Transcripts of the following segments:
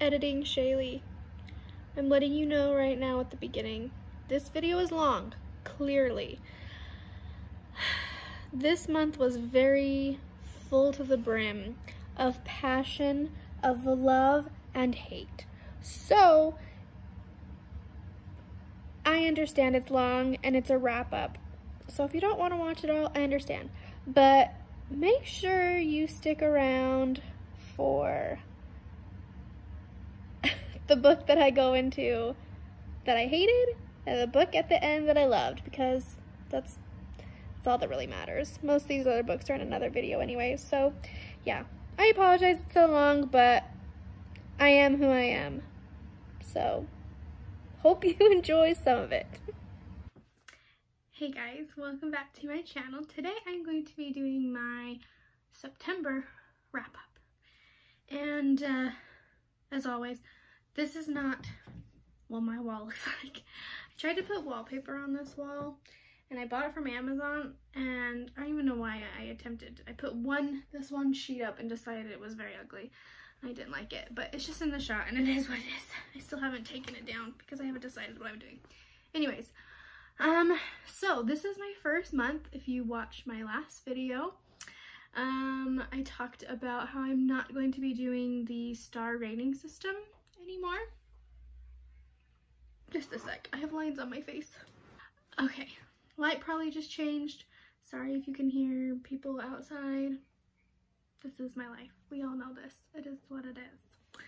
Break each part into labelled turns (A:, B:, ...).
A: editing Shalee. I'm letting you know right now at the beginning. This video is long, clearly. This month was very full to the brim of passion, of love, and hate. So, I understand it's long and it's a wrap up. So if you don't want to watch it all, I understand. But make sure you stick around for the book that I go into that I hated and the book at the end that I loved because that's that's all that really matters. Most of these other books are in another video anyway, so yeah. I apologize it's so long, but I am who I am. So, hope you enjoy some of it. Hey guys, welcome back to my channel. Today I'm going to be doing my September wrap up. And uh, as always, this is not what my wall looks like. I tried to put wallpaper on this wall and I bought it from Amazon and I don't even know why I attempted. I put one, this one sheet up and decided it was very ugly. I didn't like it, but it's just in the shot and it is what it is. I still haven't taken it down because I haven't decided what I'm doing. Anyways, um, so this is my first month. If you watched my last video, um, I talked about how I'm not going to be doing the star rating system anymore. Just a sec, I have lines on my face. Okay, light probably just changed. Sorry if you can hear people outside. This is my life. We all know this. It is what it is.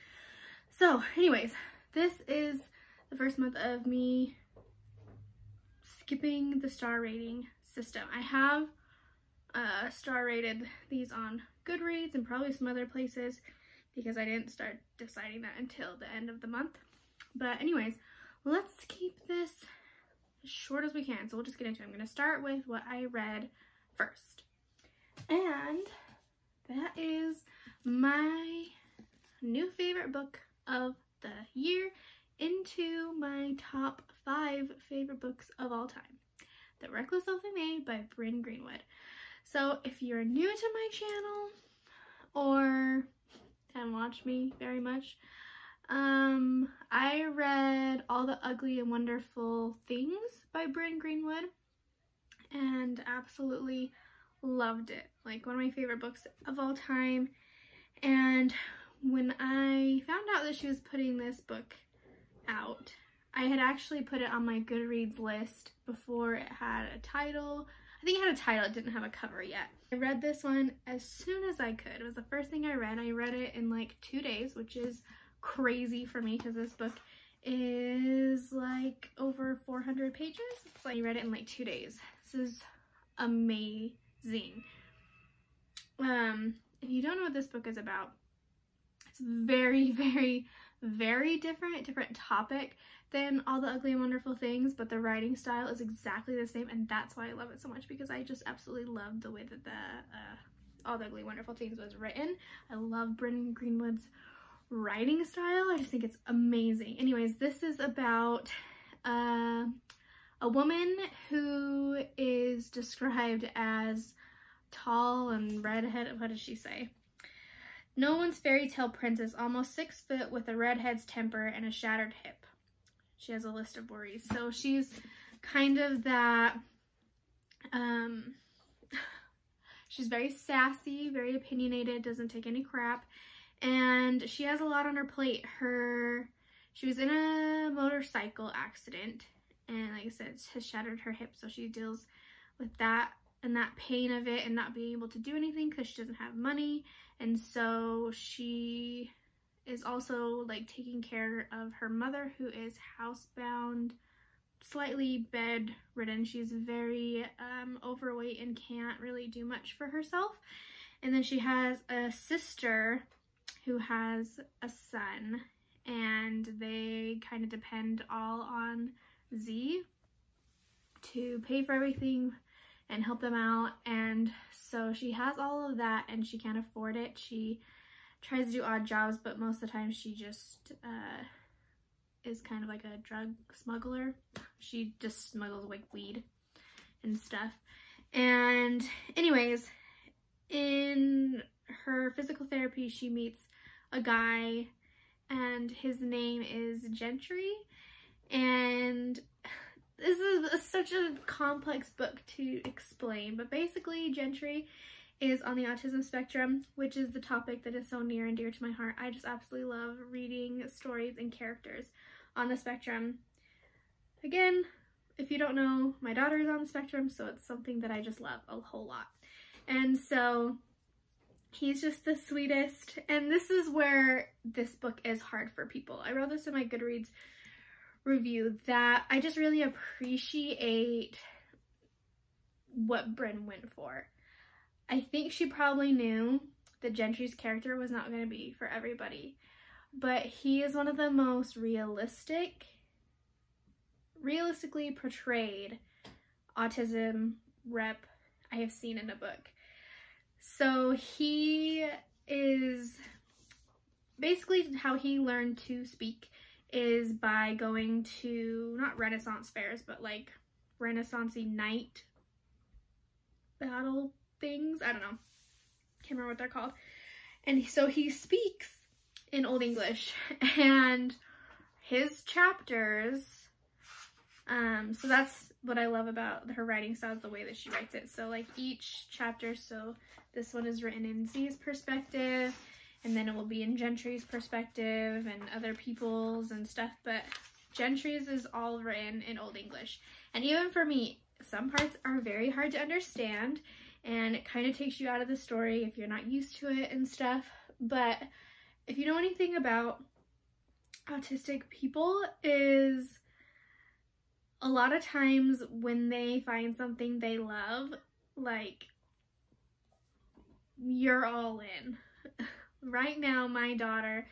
A: So anyways, this is the first month of me skipping the star rating system. I have uh, star rated these on Goodreads and probably some other places because I didn't start deciding that until the end of the month. But anyways, let's keep this as short as we can. So we'll just get into it. I'm going to start with what I read first. And that is my new favorite book of the year into my top five favorite books of all time. The Reckless I Made by Bryn Greenwood. So if you're new to my channel or haven't watched me very much, um, I read All the Ugly and Wonderful Things by Bryn Greenwood and absolutely loved it. Like one of my favorite books of all time. And when I found out that she was putting this book out. I had actually put it on my Goodreads list before it had a title. I think it had a title, it didn't have a cover yet. I read this one as soon as I could. It was the first thing I read. I read it in like two days, which is crazy for me because this book is like over 400 pages. So I read it in like two days. This is amazing. Um, if you don't know what this book is about, it's very, very very different, different topic than All the Ugly and Wonderful Things, but the writing style is exactly the same, and that's why I love it so much, because I just absolutely love the way that the uh, All the Ugly Wonderful Things was written. I love Bryn Greenwood's writing style. I just think it's amazing. Anyways, this is about uh, a woman who is described as tall and redhead. What does she say? No one's fairy tale princess, almost six foot with a redhead's temper and a shattered hip. She has a list of worries. So she's kind of that, um, she's very sassy, very opinionated, doesn't take any crap. And she has a lot on her plate. Her, she was in a motorcycle accident and like I said, has shattered her hip. So she deals with that and that pain of it and not being able to do anything because she doesn't have money and so she is also like taking care of her mother who is housebound slightly bedridden she's very um, overweight and can't really do much for herself and then she has a sister who has a son and they kind of depend all on Z to pay for everything and help them out. And so she has all of that and she can't afford it. She tries to do odd jobs, but most of the time she just uh, is kind of like a drug smuggler. She just smuggles like weed and stuff. And anyways, in her physical therapy, she meets a guy and his name is Gentry. And this is such a complex book to explain, but basically Gentry is on the autism spectrum, which is the topic that is so near and dear to my heart. I just absolutely love reading stories and characters on the spectrum. Again, if you don't know, my daughter is on the spectrum, so it's something that I just love a whole lot. And so he's just the sweetest. And this is where this book is hard for people. I wrote this in my Goodreads review that I just really appreciate what Bryn went for. I think she probably knew that Gentry's character was not going to be for everybody, but he is one of the most realistic, realistically portrayed autism rep I have seen in a book. So he is basically how he learned to speak is by going to not Renaissance fairs, but like Renaissancey night battle things. I don't know. Can't remember what they're called. And so he speaks in Old English and his chapters, um, so that's what I love about her writing style is the way that she writes it. So like each chapter, so this one is written in Z's perspective, and then it will be in Gentry's perspective and other people's and stuff, but Gentry's is all written in Old English. And even for me, some parts are very hard to understand and it kind of takes you out of the story if you're not used to it and stuff. But if you know anything about autistic people is a lot of times when they find something they love, like you're all in. right now, my daughter,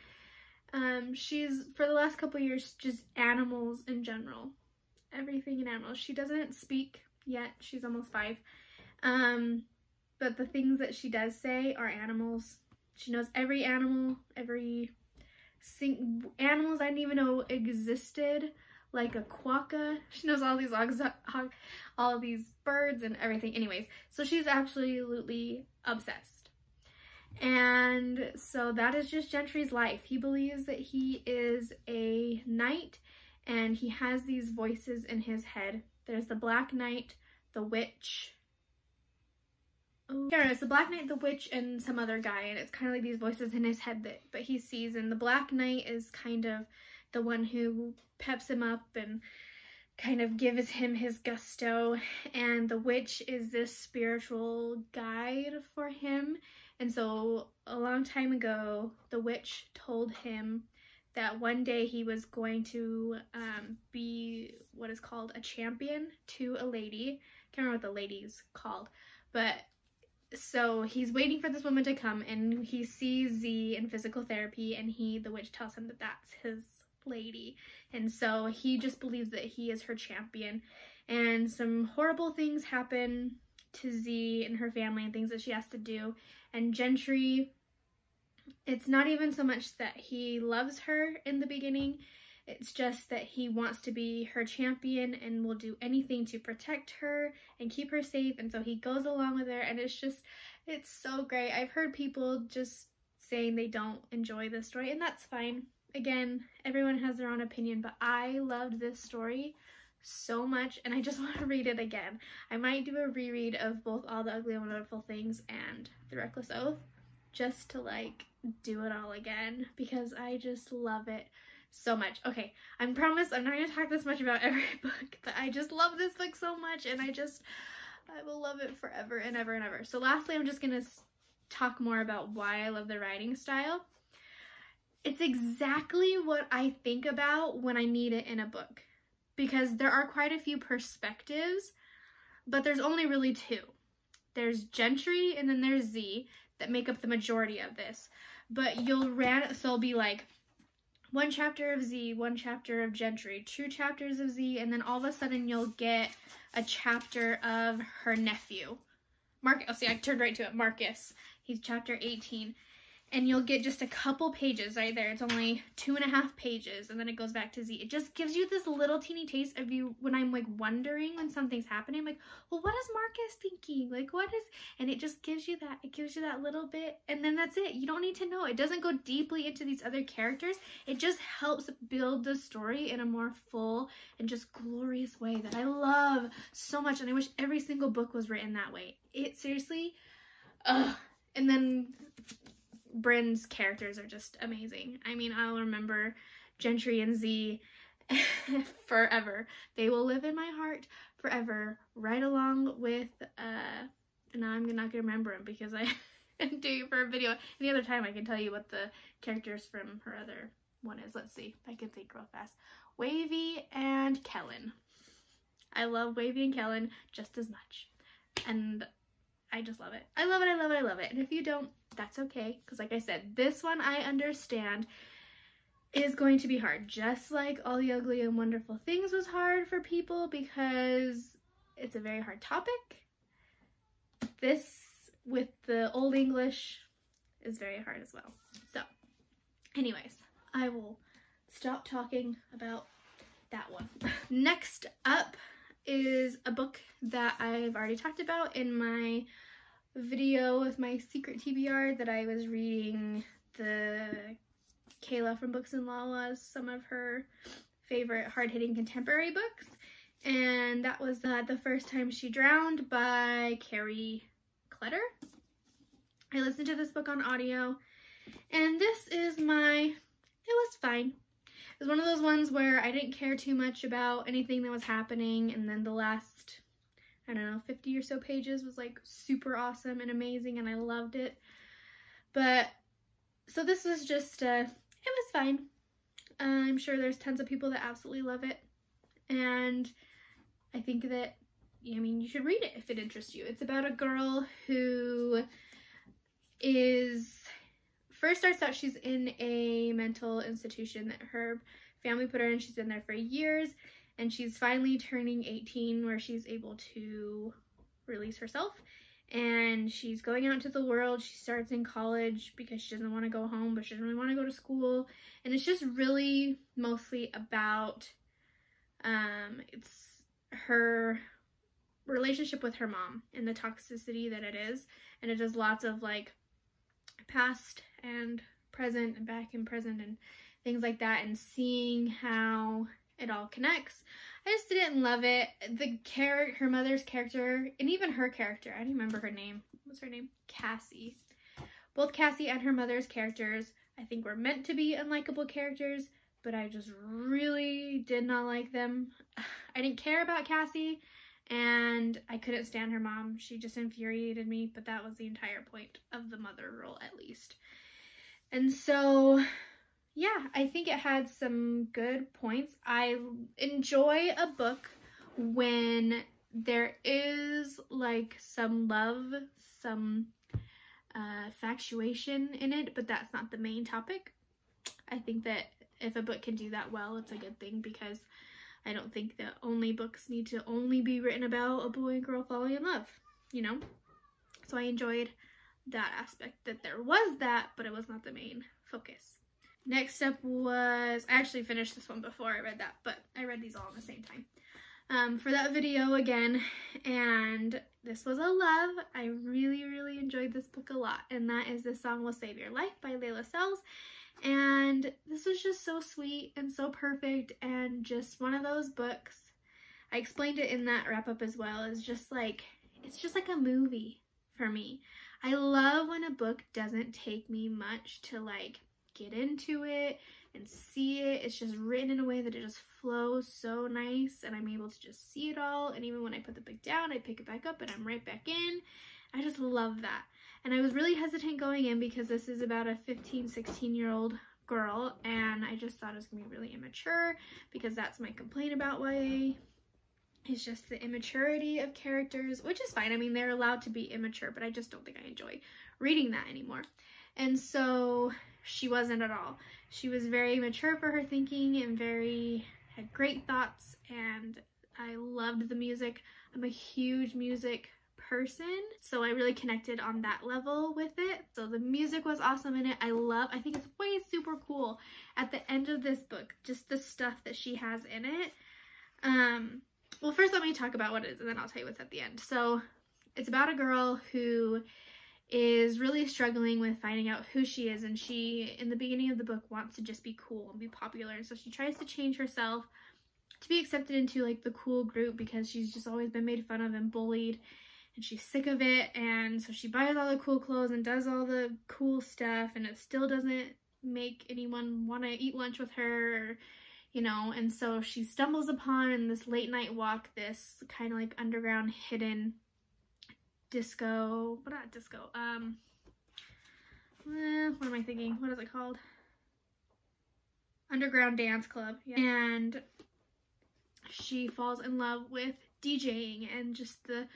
A: um, she's for the last couple years just animals in general. Everything in animals. She doesn't speak yet. She's almost five. Um, but the things that she does say are animals. She knows every animal, every sing animals I didn't even know existed, like a quokka. She knows all these all these birds and everything. Anyways, so she's absolutely obsessed. And so that is just Gentry's life. He believes that he is a knight and he has these voices in his head. There's the Black Knight, the Witch, Oh. It's the Black Knight, the Witch, and some other guy, and it's kind of like these voices in his head that but he sees, and the Black Knight is kind of the one who peps him up and kind of gives him his gusto, and the Witch is this spiritual guide for him, and so a long time ago, the Witch told him that one day he was going to um, be what is called a champion to a lady. I can't remember what the lady's called, but so he's waiting for this woman to come and he sees Z in physical therapy and he, the witch, tells him that that's his lady. And so he just believes that he is her champion. And some horrible things happen to Z and her family and things that she has to do. And Gentry, it's not even so much that he loves her in the beginning, it's just that he wants to be her champion and will do anything to protect her and keep her safe. And so he goes along with her and it's just, it's so great. I've heard people just saying they don't enjoy this story and that's fine. Again, everyone has their own opinion, but I loved this story so much and I just want to read it again. I might do a reread of both All the Ugly and Wonderful Things and The Reckless Oath just to like do it all again because I just love it so much. Okay, I promise I'm not going to talk this much about every book, but I just love this book so much and I just, I will love it forever and ever and ever. So lastly, I'm just going to talk more about why I love the writing style. It's exactly what I think about when I need it in a book because there are quite a few perspectives, but there's only really two. There's Gentry and then there's Z that make up the majority of this. But you'll ran so be like one chapter of Z, one chapter of Gentry, two chapters of Z, and then all of a sudden you'll get a chapter of her nephew. Marcus, oh see, I turned right to it, Marcus. He's chapter 18. And you'll get just a couple pages right there. It's only two and a half pages and then it goes back to Z. It just gives you this little teeny taste of you when I'm like wondering when something's happening. I'm like, well, what is Marcus thinking? Like, what is, and it just gives you that, it gives you that little bit and then that's it. You don't need to know. It doesn't go deeply into these other characters. It just helps build the story in a more full and just glorious way that I love so much. And I wish every single book was written that way. It seriously, ugh. And then Bryn's characters are just amazing. I mean, I'll remember Gentry and Z forever. They will live in my heart forever, right along with, uh, now I'm not gonna remember them because I didn't do it for a video. Any other time I can tell you what the characters from her other one is. Let's see I can think real fast. Wavy and Kellen. I love Wavy and Kellen just as much. And I just love it. I love it, I love it, I love it. And if you don't, that's okay. Because like I said, this one I understand is going to be hard. Just like All the Ugly and Wonderful Things was hard for people because it's a very hard topic. This, with the Old English, is very hard as well. So, anyways, I will stop talking about that one. Next up is a book that I've already talked about in my video with my secret TBR that I was reading the Kayla from Books and Lala, some of her favorite hard-hitting contemporary books. And that was uh, The First Time She Drowned by Kerry Kletter. I listened to this book on audio and this is my, it was fine. Was one of those ones where I didn't care too much about anything that was happening and then the last, I don't know, 50 or so pages was like super awesome and amazing and I loved it. But, so this was just, uh, it was fine. I'm sure there's tons of people that absolutely love it. And I think that, I mean, you should read it if it interests you. It's about a girl who is first starts out she's in a mental institution that her family put her in. She's been there for years and she's finally turning 18 where she's able to release herself and she's going out into the world. She starts in college because she doesn't want to go home, but she doesn't really want to go to school. And it's just really mostly about um, it's her relationship with her mom and the toxicity that it is. And it does lots of like past and present and back and present and things like that and seeing how it all connects. I just didn't love it. The character, her mother's character, and even her character, I don't remember her name. What's her name? Cassie. Both Cassie and her mother's characters, I think were meant to be unlikable characters, but I just really did not like them. I didn't care about Cassie and I couldn't stand her mom. She just infuriated me, but that was the entire point of the mother role at least. And so, yeah, I think it had some good points. I enjoy a book when there is like some love, some uh, factuation in it, but that's not the main topic. I think that if a book can do that well, it's a good thing because I don't think that only books need to only be written about a boy and girl falling in love, you know? So I enjoyed that aspect, that there was that, but it was not the main focus. Next up was, I actually finished this one before I read that, but I read these all at the same time. Um, for that video again, and this was a love. I really, really enjoyed this book a lot, and that is The Song Will Save Your Life by Leila Sales. And this was just so sweet and so perfect and just one of those books. I explained it in that wrap up as well. is just like, it's just like a movie for me. I love when a book doesn't take me much to like get into it and see it. It's just written in a way that it just flows so nice and I'm able to just see it all. And even when I put the book down, I pick it back up and I'm right back in. I just love that. And I was really hesitant going in because this is about a 15, 16 year old girl and I just thought it was to be really immature because that's my complaint about YA. It's just the immaturity of characters, which is fine. I mean, they're allowed to be immature, but I just don't think I enjoy reading that anymore. And so she wasn't at all. She was very mature for her thinking and very, had great thoughts and I loved the music. I'm a huge music person. So I really connected on that level with it. So the music was awesome in it. I love, I think it's way super cool at the end of this book, just the stuff that she has in it. Um, well, first let me talk about what it is and then I'll tell you what's at the end. So it's about a girl who is really struggling with finding out who she is and she in the beginning of the book wants to just be cool and be popular and so she tries to change herself to be accepted into like the cool group because she's just always been made fun of and bullied and she's sick of it and so she buys all the cool clothes and does all the cool stuff and it still doesn't make anyone want to eat lunch with her or, you know and so she stumbles upon in this late night walk this kind of like underground hidden disco, but not disco, um, eh, what am I thinking? What is it called? Underground Dance Club. Yeah. And she falls in love with DJing and just the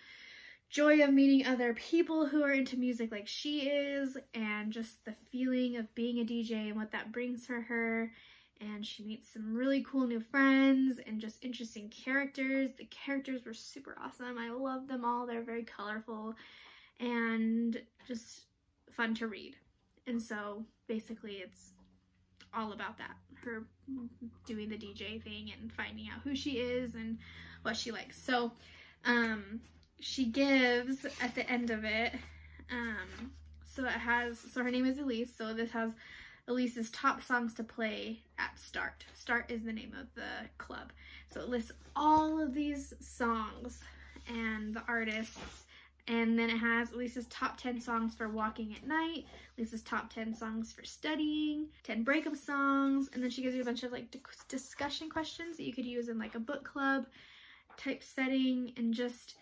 A: joy of meeting other people who are into music like she is and just the feeling of being a DJ and what that brings for her and she meets some really cool new friends and just interesting characters. The characters were super awesome. I love them all. They're very colorful and just fun to read. And so basically it's all about that. Her doing the DJ thing and finding out who she is and what she likes. So um, she gives at the end of it, um, so it has, so her name is Elise. So this has Elise's top songs to play at Start. Start is the name of the club. So it lists all of these songs and the artists and then it has Elise's top 10 songs for walking at night, Elise's top 10 songs for studying, 10 breakup songs, and then she gives you a bunch of like discussion questions that you could use in like a book club type setting and just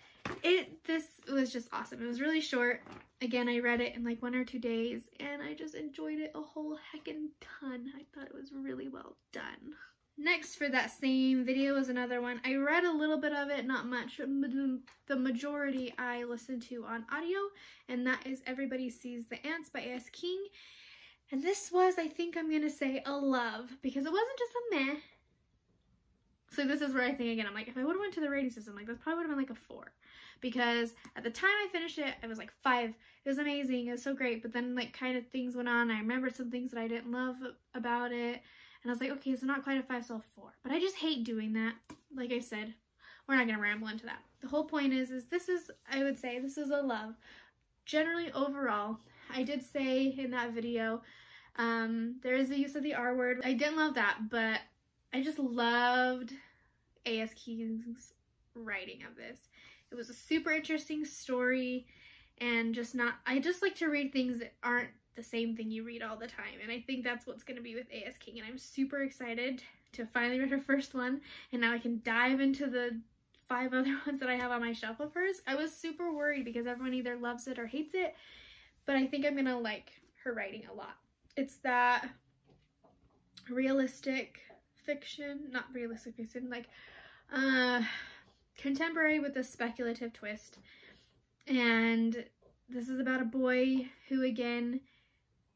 A: it this was just awesome. It was really short. Again, I read it in like one or two days and I just enjoyed it a whole heckin' ton. I thought it was really well done. Next for that same video was another one. I read a little bit of it, not much. The majority I listened to on audio, and that is Everybody Sees the Ants by A.S. King. And this was, I think I'm going to say, a love, because it wasn't just a meh. So this is where I think again, I'm like, if I would have went to the rating system, like that probably would have been like a four because at the time I finished it, I was like five. It was amazing. It was so great. But then like kind of things went on. I remember some things that I didn't love about it. And I was like, okay, so not quite a five, so a four. But I just hate doing that. Like I said, we're not going to ramble into that. The whole point is, is this is, I would say, this is a love. Generally, overall, I did say in that video, um, there is the use of the R word. I didn't love that, but I just loved A.S. King's writing of this. It was a super interesting story and just not, I just like to read things that aren't the same thing you read all the time. And I think that's what's going to be with A.S. King. And I'm super excited to finally read her first one. And now I can dive into the five other ones that I have on my shelf of hers. I was super worried because everyone either loves it or hates it. But I think I'm going to like her writing a lot. It's that realistic fiction, not realistic fiction, like uh contemporary with a speculative twist. And this is about a boy who, again,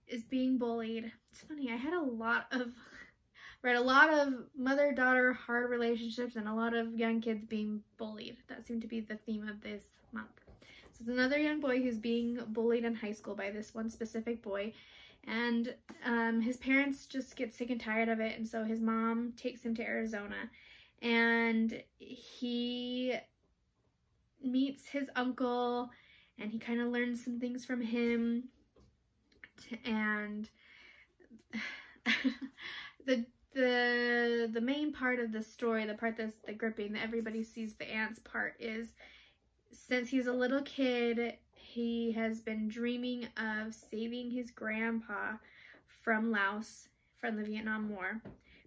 A: is being bullied. It's funny, I had a lot of, read a lot of mother-daughter hard relationships and a lot of young kids being bullied. That seemed to be the theme of this month. So it's another young boy who's being bullied in high school by this one specific boy. And um, his parents just get sick and tired of it. And so his mom takes him to Arizona and he meets his uncle and he kind of learns some things from him and the the the main part of the story the part that's the gripping that everybody sees the ants part is since he's a little kid he has been dreaming of saving his grandpa from Laos from the Vietnam War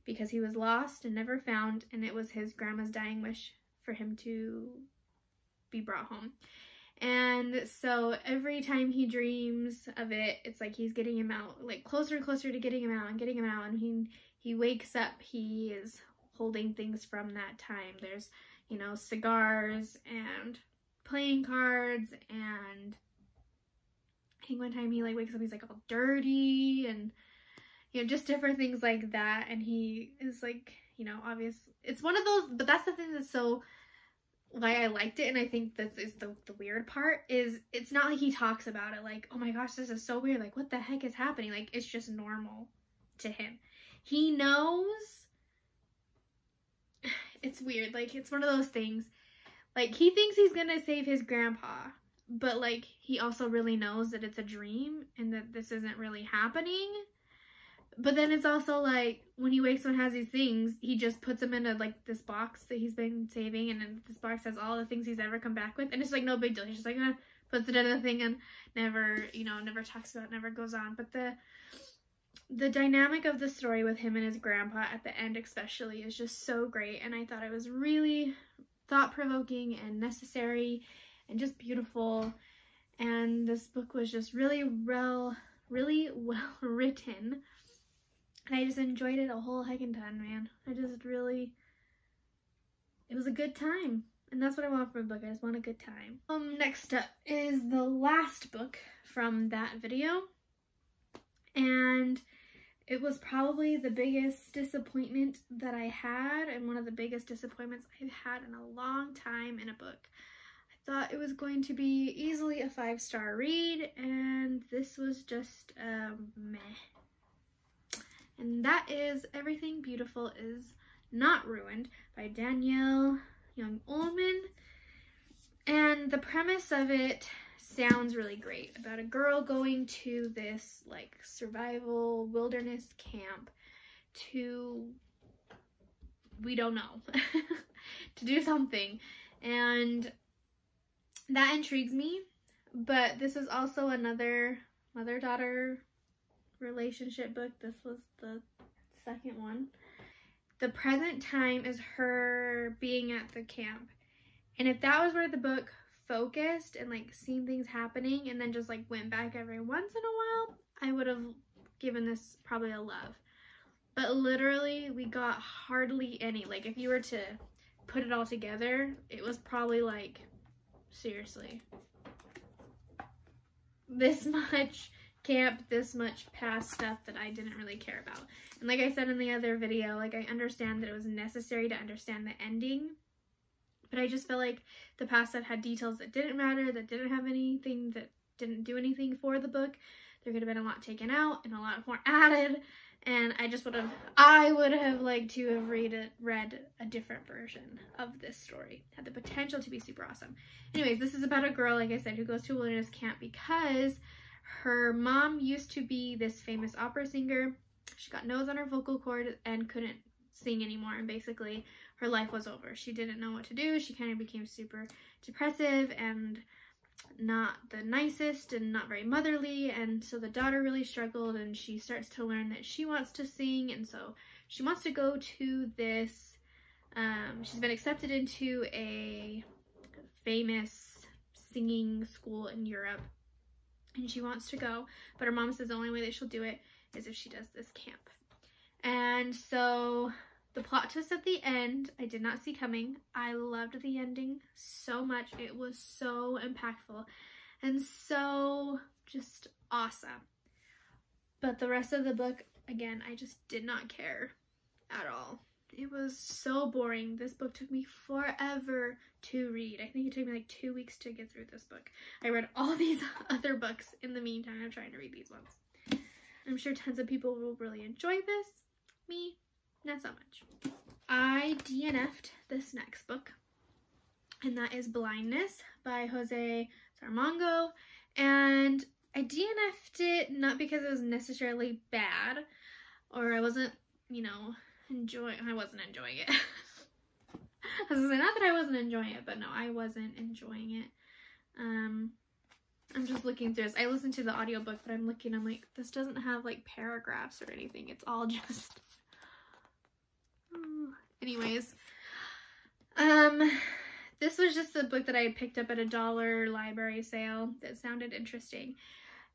A: because he was lost and never found and it was his grandma's dying wish for him to be brought home. And so every time he dreams of it, it's like he's getting him out, like closer and closer to getting him out and getting him out. And he, he wakes up, he is holding things from that time. There's, you know, cigars and playing cards and I think one time he like wakes up, he's like all dirty and you know, just different things like that. And he is like, you know, obvious. It's one of those, but that's the thing that's so why I liked it, and I think this is the, the weird part, is it's not like he talks about it like, oh my gosh, this is so weird. Like, what the heck is happening? Like, it's just normal to him. He knows. It's weird. Like, it's one of those things. Like, he thinks he's gonna save his grandpa, but like, he also really knows that it's a dream and that this isn't really happening but then it's also like when he wakes up and has these things, he just puts them into like this box that he's been saving, and then this box has all the things he's ever come back with, and it's like no big deal. He's just like eh, puts it in the thing and never, you know, never talks about, it, never goes on. But the the dynamic of the story with him and his grandpa at the end, especially, is just so great, and I thought it was really thought provoking and necessary, and just beautiful. And this book was just really well, really well written and I just enjoyed it a whole heckin' ton, man. I just really, it was a good time. And that's what I want from a book. I just want a good time. Um, next up is the last book from that video. And it was probably the biggest disappointment that I had and one of the biggest disappointments I've had in a long time in a book. I thought it was going to be easily a five-star read and this was just um, meh and that is Everything Beautiful is Not Ruined by Danielle Younge-Ullman. And the premise of it sounds really great about a girl going to this like survival wilderness camp to we don't know to do something and that intrigues me but this is also another mother-daughter relationship book. This was the second one. The present time is her being at the camp. And if that was where the book focused and like seen things happening and then just like went back every once in a while, I would have given this probably a love. But literally we got hardly any. Like if you were to put it all together, it was probably like, seriously, this much camp this much past stuff that I didn't really care about. And like I said in the other video, like I understand that it was necessary to understand the ending, but I just feel like the past stuff had details that didn't matter, that didn't have anything, that didn't do anything for the book. There could have been a lot taken out and a lot more added. And I just would have, I would have liked to have read it, read a different version of this story. Had the potential to be super awesome. Anyways, this is about a girl, like I said, who goes to a wilderness camp because her mom used to be this famous opera singer. She got nose on her vocal cord and couldn't sing anymore and basically her life was over. She didn't know what to do. She kind of became super depressive and not the nicest and not very motherly and so the daughter really struggled and she starts to learn that she wants to sing and so she wants to go to this um, she's been accepted into a famous singing school in Europe and she wants to go, but her mom says the only way that she'll do it is if she does this camp. And so the plot twist at the end, I did not see coming. I loved the ending so much. It was so impactful and so just awesome. But the rest of the book, again, I just did not care at all. It was so boring. This book took me forever to read. I think it took me like two weeks to get through this book. I read all these other books in the meantime I'm trying to read these ones. I'm sure tons of people will really enjoy this. Me, not so much. I DNF'd this next book, and that is Blindness by Jose Saramago. And I DNF'd it not because it was necessarily bad, or I wasn't, you know, enjoying, I wasn't enjoying it. I was gonna say, not that I wasn't enjoying it, but no, I wasn't enjoying it. Um, I'm just looking through this. I listened to the audiobook, but I'm looking, I'm like, this doesn't have like paragraphs or anything. It's all just, anyways. Um, this was just a book that I picked up at a dollar library sale that sounded interesting.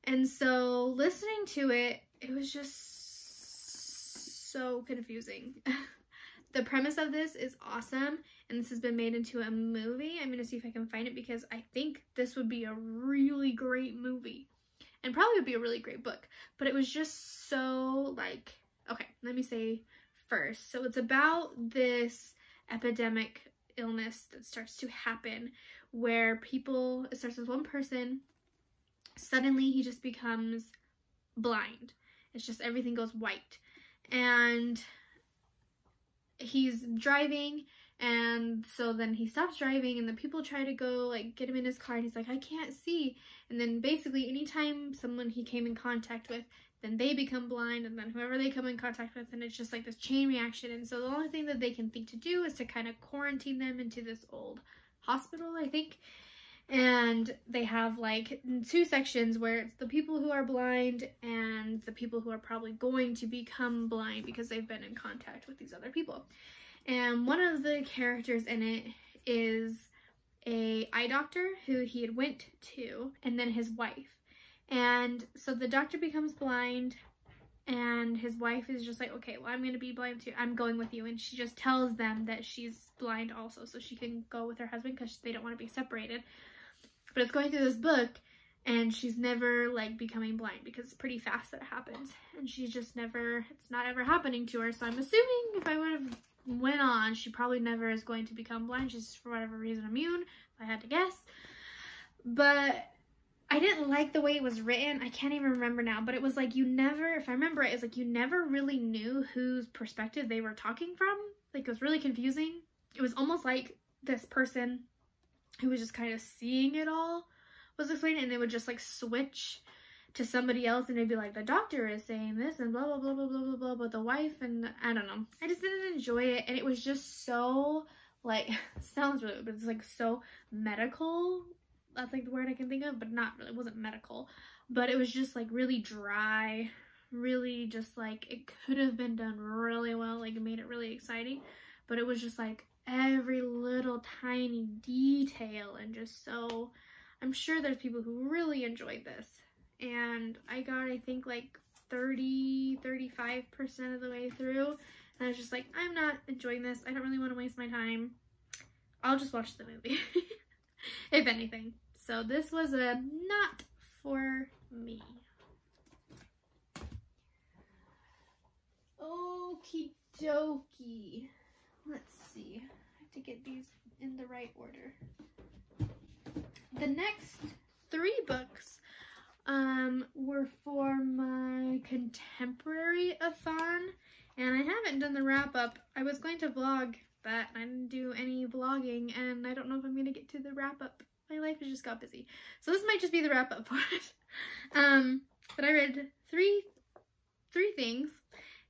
A: And so listening to it, it was just so confusing. The premise of this is awesome, and this has been made into a movie. I'm going to see if I can find it because I think this would be a really great movie and probably would be a really great book. But it was just so like, okay, let me say first. So it's about this epidemic illness that starts to happen where people, it starts with one person, suddenly he just becomes blind. It's just everything goes white. And he's driving and so then he stops driving and the people try to go like get him in his car and he's like, I can't see. And then basically anytime someone he came in contact with, then they become blind and then whoever they come in contact with and it's just like this chain reaction. And so the only thing that they can think to do is to kind of quarantine them into this old hospital, I think. And they have like two sections where it's the people who are blind and the people who are probably going to become blind because they've been in contact with these other people. And one of the characters in it is a eye doctor who he had went to and then his wife. And so the doctor becomes blind and his wife is just like, okay, well, I'm going to be blind too. I'm going with you. And she just tells them that she's blind also so she can go with her husband because they don't want to be separated. But it's going through this book and she's never like becoming blind because it's pretty fast that it happens. And she's just never, it's not ever happening to her. So I'm assuming if I would have went on, she probably never is going to become blind. She's for whatever reason immune, if I had to guess. But I didn't like the way it was written. I can't even remember now, but it was like you never, if I remember it, it's like you never really knew whose perspective they were talking from. Like it was really confusing. It was almost like this person who was just kind of seeing it all was explaining and they would just like switch to somebody else and they'd be like, the doctor is saying this and blah, blah, blah, blah, blah, blah, blah, but the wife and I don't know. I just didn't enjoy it and it was just so like, sounds really, but it's like so medical. That's like the word I can think of, but not really, it wasn't medical. But it was just like really dry, really just like, it could have been done really well, like it made it really exciting. But it was just like every little tiny detail and just so, I'm sure there's people who really enjoyed this. And I got I think like 30 35% of the way through. And I was just like I'm not enjoying this. I don't really want to waste my time. I'll just watch the movie. If anything so this was a not for me okie dokie let's see I have to get these in the right order the next three books um, were for my contemporary-a-thon. And I haven't done the wrap-up. I was going to vlog, but I didn't do any vlogging, and I don't know if I'm going to get to the wrap-up. My life has just got busy. So this might just be the wrap-up for it. Um, but I read three, three things.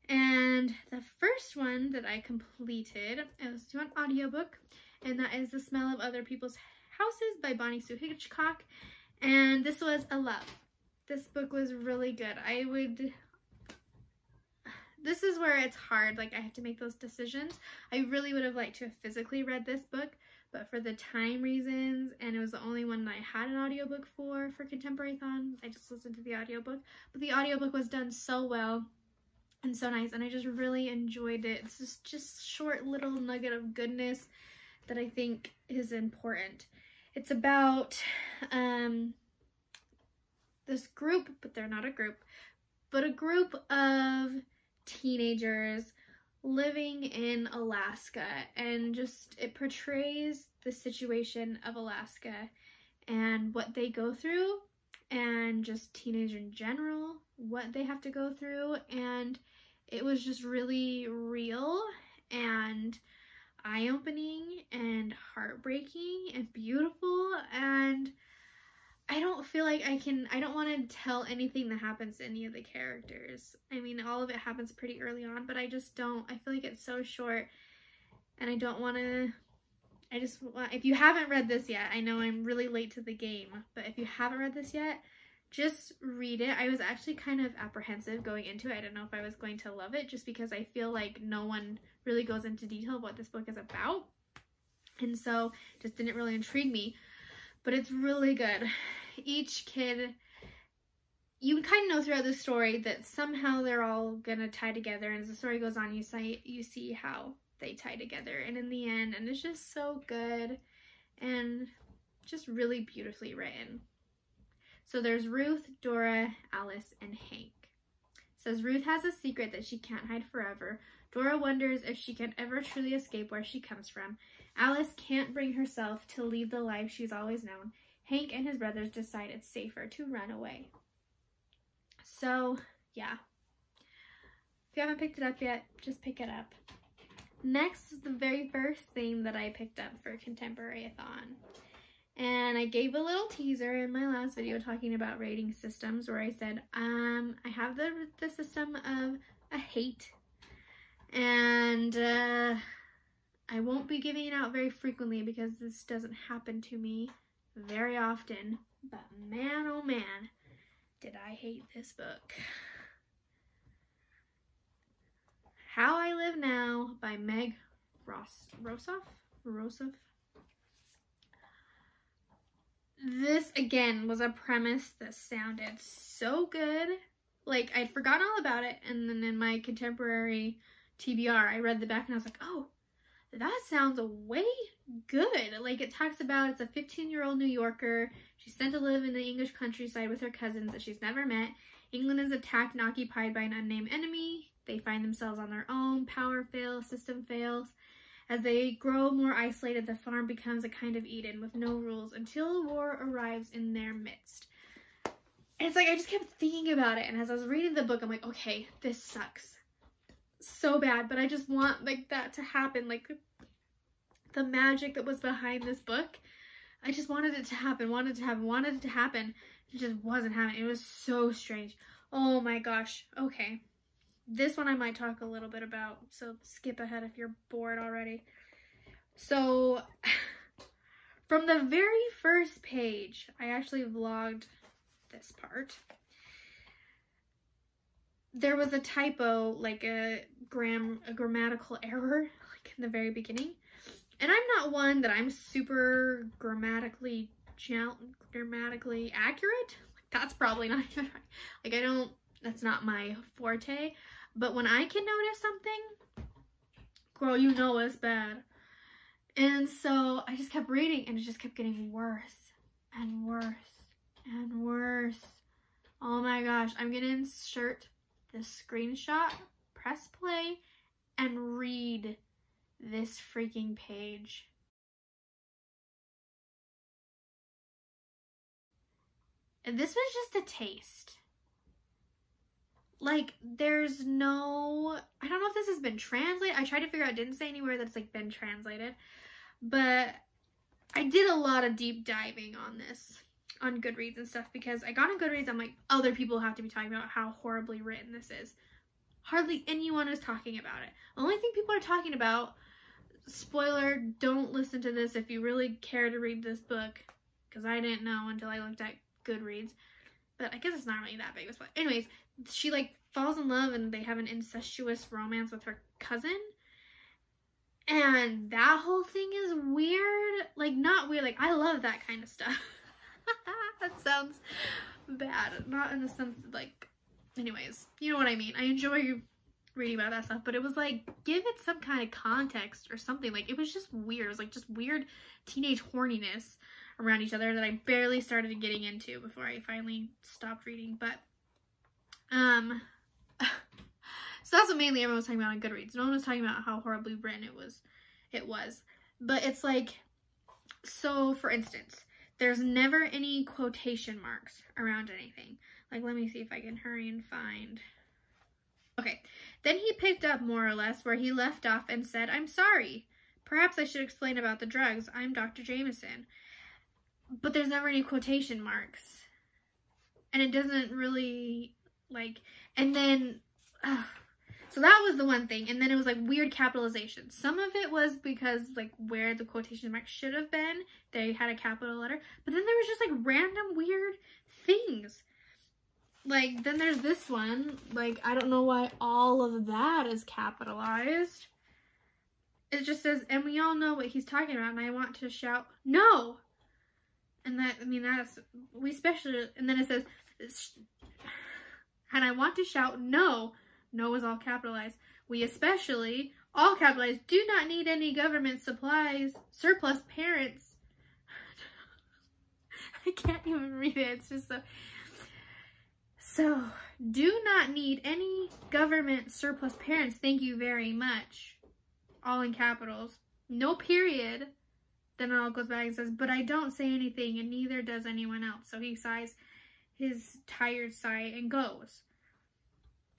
A: And the first one that I completed, I was doing an audiobook, and that is The Smell of Other People's Houses by Bonnie Sue Hitchcock. And this was a love this book was really good. I would this is where it's hard like I have to make those decisions. I really would have liked to have physically read this book but for the time reasons and it was the only one that I had an audiobook for for Contemporary Thon I just listened to the audiobook but the audiobook was done so well and so nice and I just really enjoyed it. It's just just short little nugget of goodness that I think is important. It's about um this group, but they're not a group, but a group of teenagers living in Alaska and just it portrays the situation of Alaska and what they go through and just teenage in general, what they have to go through and it was just really real and eye-opening and heartbreaking and beautiful and I don't feel like I can, I don't want to tell anything that happens to any of the characters. I mean, all of it happens pretty early on, but I just don't, I feel like it's so short and I don't want to, I just want, if you haven't read this yet, I know I'm really late to the game, but if you haven't read this yet, just read it. I was actually kind of apprehensive going into it. I don't know if I was going to love it just because I feel like no one really goes into detail what this book is about. And so just didn't really intrigue me but it's really good. Each kid, you kind of know throughout the story that somehow they're all gonna tie together, and as the story goes on, you see you see how they tie together, and in the end, and it's just so good, and just really beautifully written. So there's Ruth, Dora, Alice, and Hank. Says Ruth has a secret that she can't hide forever. Dora wonders if she can ever truly escape where she comes from, Alice can't bring herself to lead the life she's always known. Hank and his brothers decide it's safer to run away. So, yeah. If you haven't picked it up yet, just pick it up. Next is the very first theme that I picked up for Contemporary-a-thon. And I gave a little teaser in my last video talking about rating systems where I said, um, I have the, the system of a hate. And uh, I won't be giving it out very frequently because this doesn't happen to me very often. But man, oh man, did I hate this book. How I Live Now by Meg Ross Rosoff? Rosoff? This, again, was a premise that sounded so good. Like, I'd forgotten all about it, and then in my contemporary TBR, I read the back and I was like, oh, that sounds way good. Like, it talks about it's a 15-year-old New Yorker. She's sent to live in the English countryside with her cousins that she's never met. England is attacked and occupied by an unnamed enemy. They find themselves on their own. Power fails, system fails. As they grow more isolated, the farm becomes a kind of Eden with no rules until war arrives in their midst. And it's like, I just kept thinking about it. And as I was reading the book, I'm like, okay, this sucks so bad. But I just want like that to happen. Like the magic that was behind this book. I just wanted it to happen, wanted to happen, wanted it to happen. It just wasn't happening. It was so strange. Oh my gosh. Okay. This one I might talk a little bit about, so skip ahead if you're bored already. So, from the very first page, I actually vlogged this part. There was a typo, like a gram a grammatical error, like in the very beginning. And I'm not one that I'm super grammatically grammatically accurate. Like, that's probably not even right. Like I don't that's not my forte. But when I can notice something, girl, you know it's bad. And so I just kept reading and it just kept getting worse and worse and worse. Oh my gosh, I'm gonna insert this screenshot, press play, and read this freaking page. And this was just a taste. Like, there's no, I don't know if this has been translated. I tried to figure out, didn't say anywhere that's like been translated. But I did a lot of deep diving on this, on Goodreads and stuff, because I got on Goodreads, I'm like, other people have to be talking about how horribly written this is. Hardly anyone is talking about it. The only thing people are talking about, spoiler, don't listen to this if you really care to read this book, because I didn't know until I looked at Goodreads. But I guess it's not really that big of a spoiler. Anyways, she like falls in love and they have an incestuous romance with her cousin. And that whole thing is weird. Like not weird, like I love that kind of stuff. that sounds bad. Not in the sense like anyways, you know what I mean. I enjoy reading about that stuff, but it was like give it some kind of context or something. Like it was just weird. It was like just weird teenage horniness around each other that I barely started getting into before I finally stopped reading. But um, so that's what mainly everyone was talking about on Goodreads. No one was talking about how horribly written it was. It was. But it's like, so for instance, there's never any quotation marks around anything. Like, let me see if I can hurry and find. Okay. Then he picked up more or less where he left off and said, I'm sorry. Perhaps I should explain about the drugs. I'm Dr. Jameson. But there's never any quotation marks. And it doesn't really like, and then, so that was the one thing. And then it was like weird capitalization. Some of it was because like where the quotation mark should have been, they had a capital letter. But then there was just like random weird things. Like then there's this one. Like I don't know why all of that is capitalized. It just says, and we all know what he's talking about. And I want to shout, no. And that, I mean, that's, we especially, and then it says, and I want to shout no. No is all capitalized. We especially, all capitalized, do not need any government supplies. Surplus parents. I can't even read it. It's just so. So, do not need any government surplus parents. Thank you very much. All in capitals. no period. Then it all goes back and says, but I don't say anything and neither does anyone else. So he sighs his tired sigh and goes.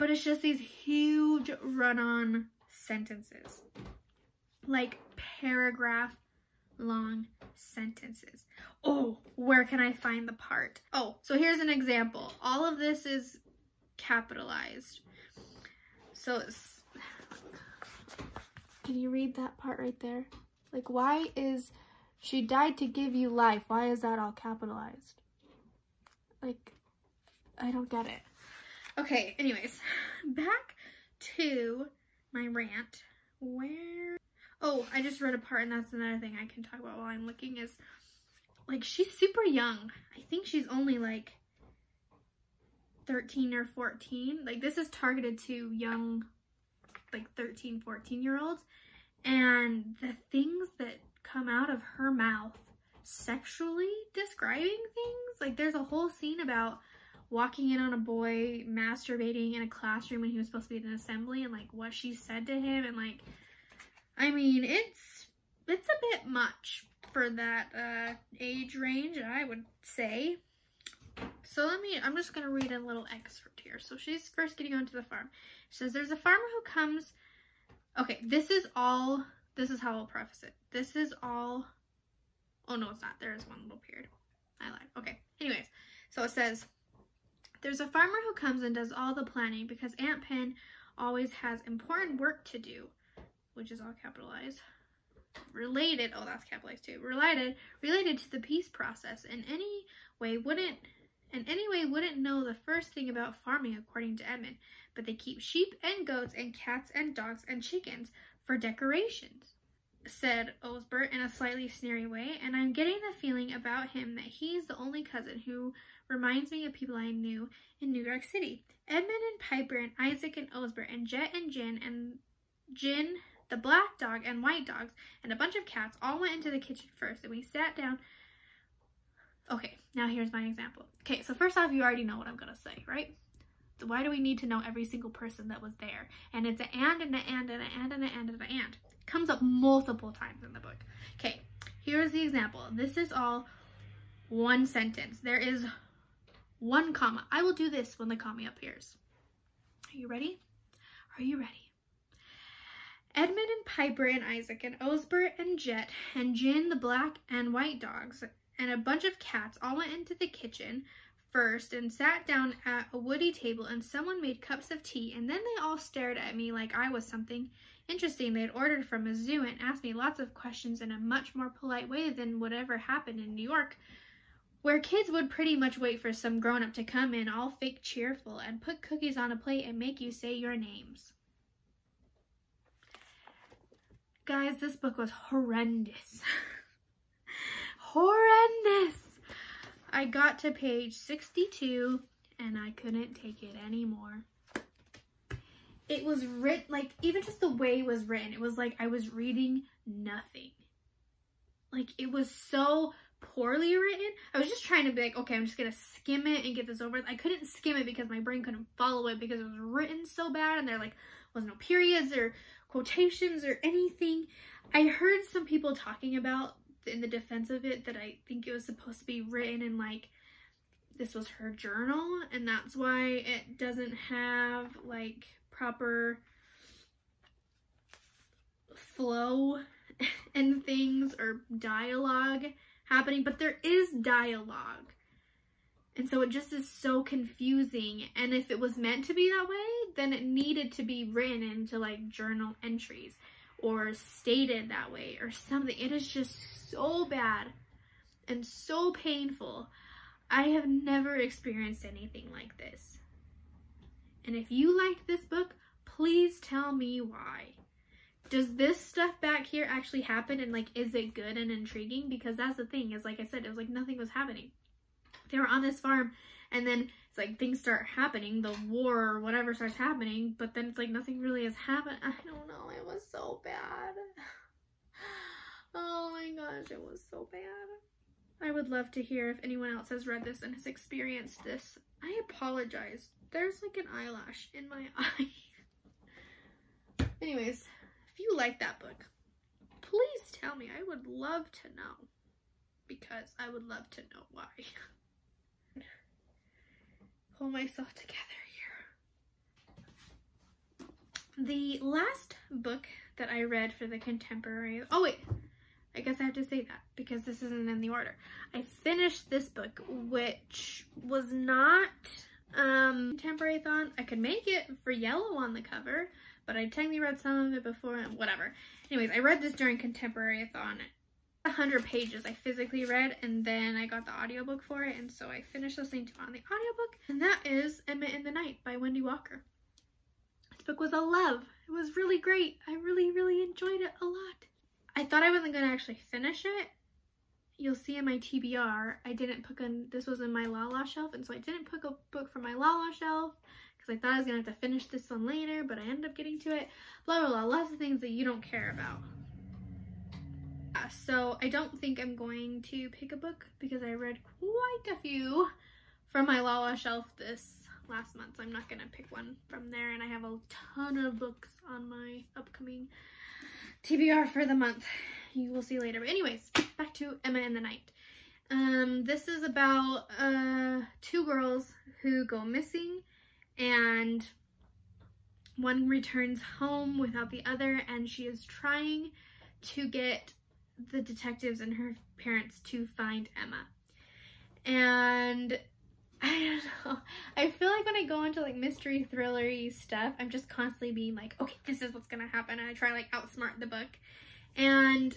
A: But it's just these huge run-on sentences. Like paragraph long sentences. Oh, where can I find the part? Oh, so here's an example. All of this is capitalized. So can you read that part right there? Like, why is, she died to give you life. Why is that all capitalized? Like, I don't get it. Okay, anyways, back to my rant. Where? Oh, I just read a part, and that's another thing I can talk about while I'm looking is, like, she's super young. I think she's only, like, 13 or 14. Like, this is targeted to young, like, 13, 14 year olds. And the things that come out of her mouth sexually describing things, like, there's a whole scene about walking in on a boy masturbating in a classroom when he was supposed to be at an assembly and like what she said to him and like I mean it's it's a bit much for that uh, age range I would say. So let me I'm just gonna read a little excerpt here. So she's first getting onto the farm. She says there's a farmer who comes okay this is all this is how I'll preface it. This is all oh no it's not. There is one little period. I lied. Okay anyways. So it says there's a farmer who comes and does all the planning because Aunt Penn always has important work to do, which is all capitalized. Related, oh that's capitalized too, related, related to the peace process in any way wouldn't, in any way wouldn't know the first thing about farming according to Edmund, but they keep sheep and goats and cats and dogs and chickens for decorations said Osbert in a slightly sneery way, and I'm getting the feeling about him that he's the only cousin who reminds me of people I knew in New York City. Edmund and Piper and Isaac and Osbert and Jet and Gin and Gin, the black dog and white dogs, and a bunch of cats all went into the kitchen first, and we sat down. Okay, now here's my example. Okay, so first off, you already know what I'm gonna say, right? So why do we need to know every single person that was there? And it's an and and an and and an and and an and and an and. Comes up multiple times in the book. Okay, here's the example. This is all one sentence. There is one comma. I will do this when the comma appears. Are you ready? Are you ready? Edmund and Piper and Isaac and Osbert and Jet and Gin the black and white dogs and a bunch of cats all went into the kitchen first and sat down at a woody table and someone made cups of tea and then they all stared at me like I was something interesting they had ordered from a zoo and asked me lots of questions in a much more polite way than would ever happen in New York where kids would pretty much wait for some grown-up to come in all fake cheerful and put cookies on a plate and make you say your names. Guys, this book was horrendous. horrendous! I got to page 62 and I couldn't take it anymore. It was written, like, even just the way it was written, it was like I was reading nothing. Like, it was so poorly written. I was just trying to be like, okay, I'm just gonna skim it and get this over. I couldn't skim it because my brain couldn't follow it because it was written so bad and there like was no periods or quotations or anything. I heard some people talking about in the defense of it that I think it was supposed to be written in like this was her journal and that's why it doesn't have like proper flow and things or dialogue happening, but there is dialogue. And so it just is so confusing. And if it was meant to be that way, then it needed to be written into like journal entries or stated that way or something. It is just so bad and so painful. I have never experienced anything like this. And if you like this book, please tell me why does this stuff back here actually happen? And like is it good and intriguing? Because that's the thing is like i said it was like nothing was happening. They were on this farm and then it's like things start happening the war or whatever starts happening but then it's like nothing really has happened. I don't know it was so bad. Oh my gosh it was so bad. I would love to hear if anyone else has read this and has experienced this. I apologize. There's like an eyelash in my eye. Anyways if you like that book, please tell me. I would love to know. Because I would love to know why. Pull myself together here. The last book that I read for the contemporary. Oh, wait. I guess I have to say that because this isn't in the order. I finished this book, which was not um, contemporary thon. I could make it for yellow on the cover, but I technically read some of it before and whatever. Anyways, I read this during contemporary thon. 100 pages I physically read and then I got the audiobook for it and so I finished listening to it on the audiobook and that is Emma in the Night by Wendy Walker. This book was a love. It was really great. I really, really enjoyed it a lot. I thought I wasn't going to actually finish it. You'll see in my TBR, I didn't put on, this was in my Lala shelf, and so I didn't put a book from my Lala shelf because I thought I was going to have to finish this one later, but I ended up getting to it. Blah, blah, blah, lots of things that you don't care about. Yeah, so I don't think I'm going to pick a book because I read quite a few from my Lala shelf this last month. So I'm not going to pick one from there, and I have a ton of books on my upcoming TBR for the month. You will see later. But anyways, back to Emma in the Night. Um, this is about uh, two girls who go missing and one returns home without the other and she is trying to get the detectives and her parents to find Emma. And I don't know. I feel like when I go into like mystery thrillery stuff, I'm just constantly being like, okay, this is what's gonna happen. And I try like outsmart the book. And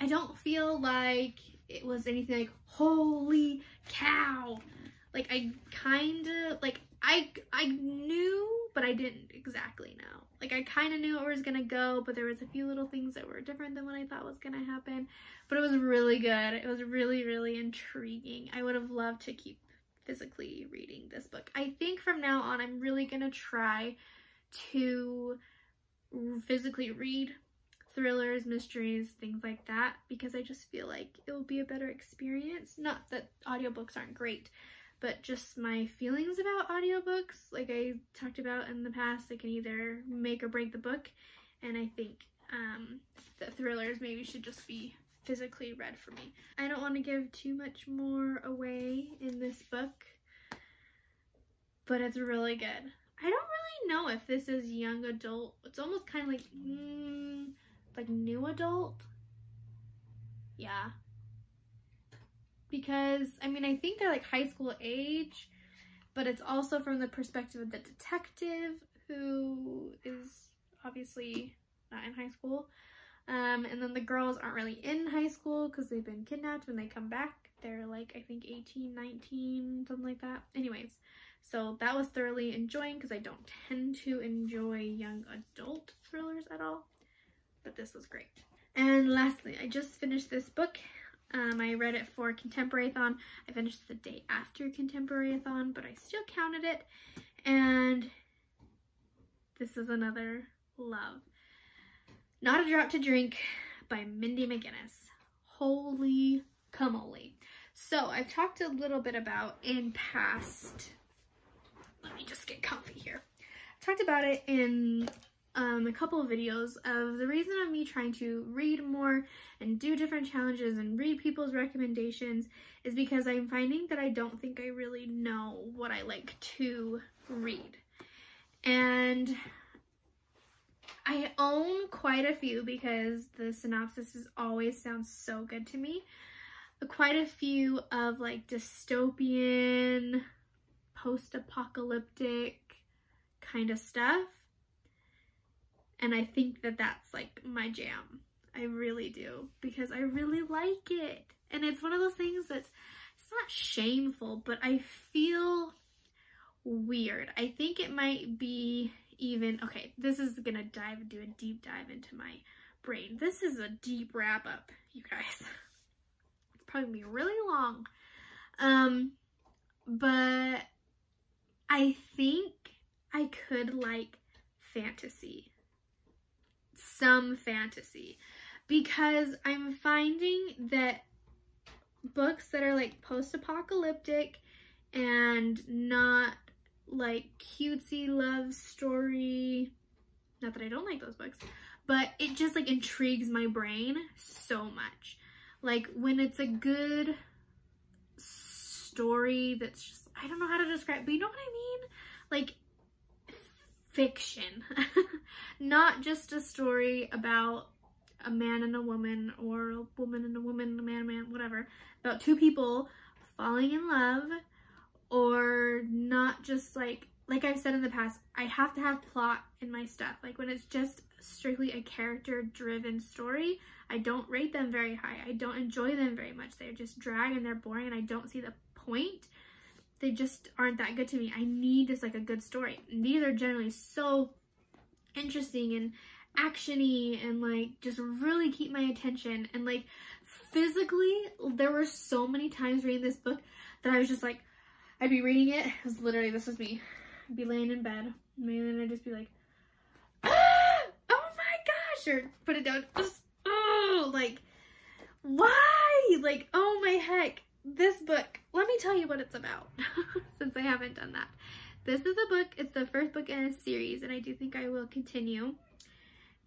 A: I don't feel like it was anything like, holy cow. Like I kind of, like I, I knew, but I didn't exactly know. Like I kind of knew it was gonna go, but there was a few little things that were different than what I thought was gonna happen. But it was really good. It was really, really intriguing. I would have loved to keep physically reading this book. I think from now on I'm really to try to physically read thrillers, mysteries, things like that because I just feel like it will be a better experience. Not that audiobooks aren't great, but just my feelings about audiobooks, like I talked about in the past, they can either make or break the book and I think um, that thrillers maybe should just be physically read for me. I don't want to give too much more away in this book, but it's really good. I don't really know if this is young adult. It's almost kind of like, mm, like new adult. Yeah. Because, I mean, I think they're like high school age, but it's also from the perspective of the detective who is obviously not in high school. Um, and then the girls aren't really in high school because they've been kidnapped when they come back. They're like, I think 18, 19, something like that. Anyways, so that was thoroughly enjoying because I don't tend to enjoy young adult thrillers at all. But this was great. And lastly, I just finished this book. Um, I read it for Contemporary-thon. I finished the day after Contemporary-thon, but I still counted it. And this is another love. Not a Drop to Drink by Mindy McGinnis. Holy camole. So I've talked a little bit about in past, let me just get comfy here. I talked about it in um, a couple of videos of the reason of me trying to read more and do different challenges and read people's recommendations is because I'm finding that I don't think I really know what I like to read. And I own quite a few because the synopsis always sounds so good to me. Quite a few of like dystopian, post-apocalyptic kind of stuff. And I think that that's like my jam. I really do because I really like it. And it's one of those things that's it's not shameful, but I feel weird. I think it might be even, okay, this is gonna dive, do a deep dive into my brain. This is a deep wrap up, you guys. It's probably gonna be really long. Um, but I think I could like fantasy. Some fantasy. Because I'm finding that books that are like post-apocalyptic and not like cutesy love story. Not that I don't like those books, but it just like intrigues my brain so much. Like when it's a good story that's just, I don't know how to describe, but you know what I mean? Like fiction, not just a story about a man and a woman or a woman and a woman, a man, and a man, whatever, about two people falling in love or not just like like I've said in the past, I have to have plot in my stuff. Like when it's just strictly a character driven story, I don't rate them very high. I don't enjoy them very much. They're just drag and they're boring and I don't see the point. They just aren't that good to me. I need just like a good story. And these are generally so interesting and actiony and like just really keep my attention and like physically there were so many times reading this book that I was just like I'd be reading it. It was literally this was me be laying in bed, and then I'd just be like, ah, oh my gosh, or put it down, just, oh, like, why? Like, oh my heck, this book, let me tell you what it's about, since I haven't done that. This is a book, it's the first book in a series, and I do think I will continue.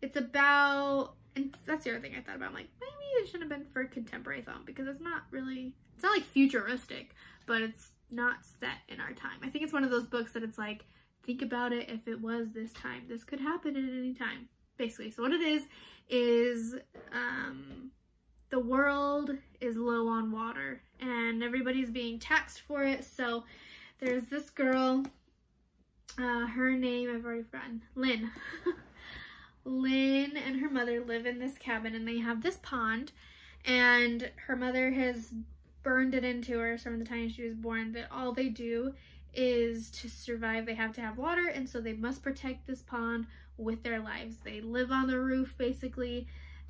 A: It's about, and that's the other thing I thought about, I'm like, maybe it shouldn't have been for contemporary film, because it's not really, it's not like futuristic, but it's not set in our time. I think it's one of those books that it's like, think about it if it was this time. This could happen at any time, basically. So what it is, is um, the world is low on water and everybody's being taxed for it. So there's this girl, uh, her name, I've already forgotten, Lynn. Lynn and her mother live in this cabin and they have this pond and her mother has burned it into her from the time she was born that all they do is to survive they have to have water and so they must protect this pond with their lives. They live on the roof basically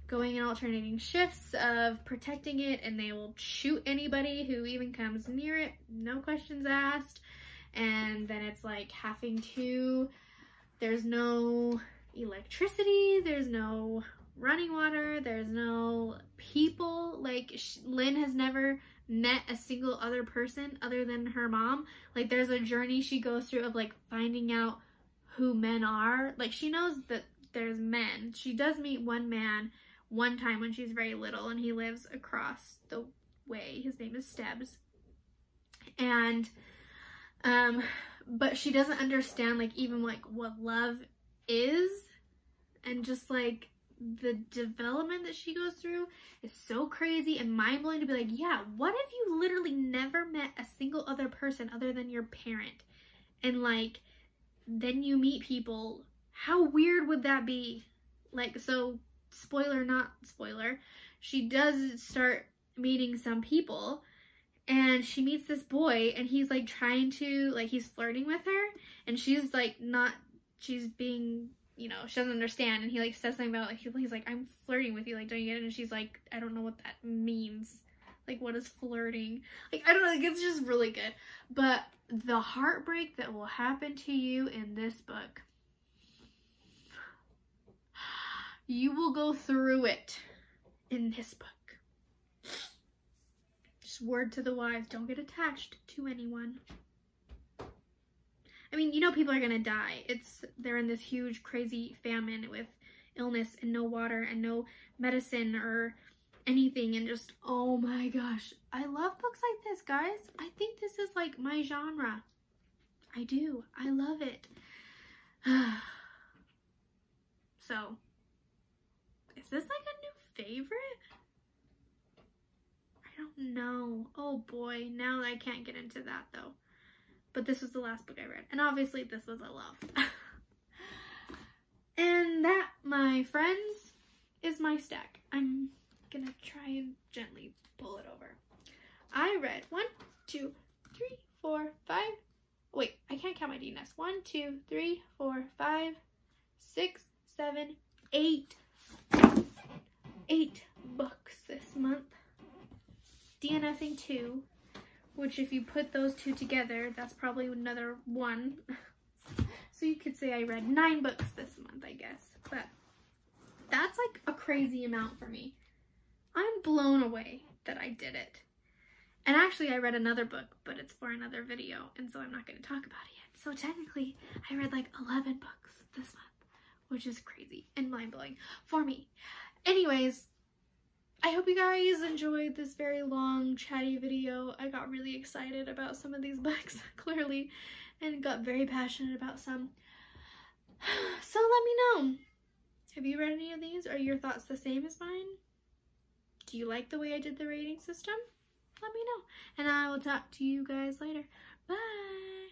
A: going in alternating shifts of protecting it and they will shoot anybody who even comes near it, no questions asked. And then it's like having to, there's no electricity, there's no running water, there's no people. Like Lynn has never met a single other person other than her mom. Like there's a journey she goes through of like finding out who men are. Like she knows that there's men. She does meet one man one time when she's very little and he lives across the way. His name is Stebbs. And um but she doesn't understand like even like what love is and just like the development that she goes through is so crazy and mind-blowing to be like, yeah, what if you literally never met a single other person other than your parent? And like, then you meet people. How weird would that be? Like, so, spoiler, not spoiler, she does start meeting some people and she meets this boy and he's like trying to, like, he's flirting with her and she's like not, she's being you know, she doesn't understand. And he like says something about like, he's like, I'm flirting with you. Like, don't you get it? And she's like, I don't know what that means. Like, what is flirting? Like, I don't know. Like, it's just really good. But the heartbreak that will happen to you in this book, you will go through it in this book. Just word to the wise, don't get attached to anyone. I mean, you know people are gonna die. It's they're in this huge crazy famine with illness and no water and no medicine or anything and just oh my gosh i love books like this guys i think this is like my genre i do i love it so is this like a new favorite i don't know oh boy now i can't get into that though but this was the last book I read. And obviously this was a love. and that, my friends, is my stack. I'm gonna try and gently pull it over. I read one, two, three, four, five. Wait, I can't count my DNS. One, two, three, four, five, six, seven, eight. Eight books this month. DNFing two which if you put those two together, that's probably another one. so you could say I read nine books this month, I guess. But that's like a crazy amount for me. I'm blown away that I did it. And actually I read another book, but it's for another video, and so I'm not going to talk about it yet. So technically, I read like 11 books this month, which is crazy and mind-blowing for me. Anyways, I hope you guys enjoyed this very long chatty video. I got really excited about some of these books, clearly, and got very passionate about some. So let me know. Have you read any of these? Are your thoughts the same as mine? Do you like the way I did the rating system? Let me know. And I will talk to you guys later. Bye!